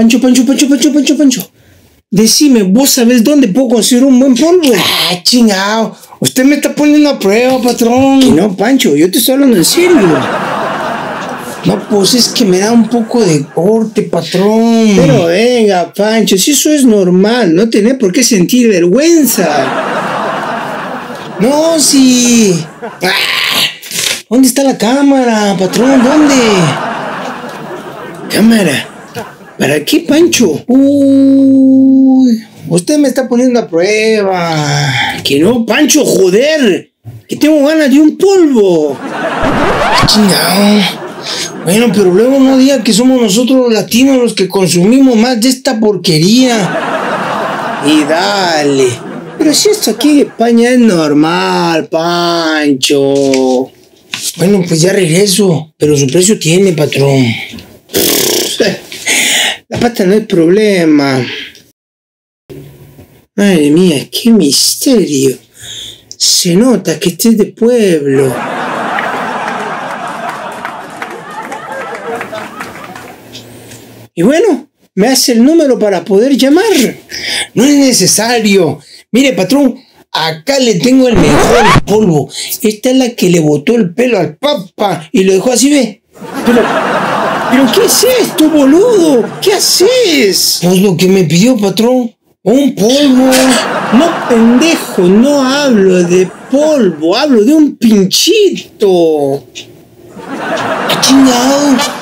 Pancho, Pancho, Pancho, Pancho, Pancho, Pancho. Decime, ¿vos sabés dónde puedo conseguir un buen polvo? Ah, chingado. Usted me está poniendo a prueba, patrón. Que no, Pancho, yo te estoy hablando en serio. No, pues es que me da un poco de corte, patrón. Pero venga, Pancho, si eso es normal, no tenés por qué sentir vergüenza. No, sí. Ah, ¿Dónde está la cámara, patrón? ¿Dónde? Cámara. ¿Para qué, Pancho? Uy, usted me está poniendo a prueba. Que no, Pancho, joder. Que tengo ganas de un polvo. Chingado. Bueno, pero luego no diga que somos nosotros los latinos los que consumimos más de esta porquería. Y dale. Pero si esto aquí en España es normal, Pancho. Bueno, pues ya regreso, pero su precio tiene, patrón. Pata no es problema. Madre mía, qué misterio. Se nota que este es de pueblo. Y bueno, me hace el número para poder llamar. No es necesario. Mire, patrón, acá le tengo el mejor polvo. Esta es la que le botó el pelo al papa y lo dejó así, ve. Pero ¿qué es esto, boludo? ¿Qué haces? Pues lo que me pidió, patrón. Un polvo. No, pendejo, no hablo de polvo, hablo de un pinchito. ¡Chingado!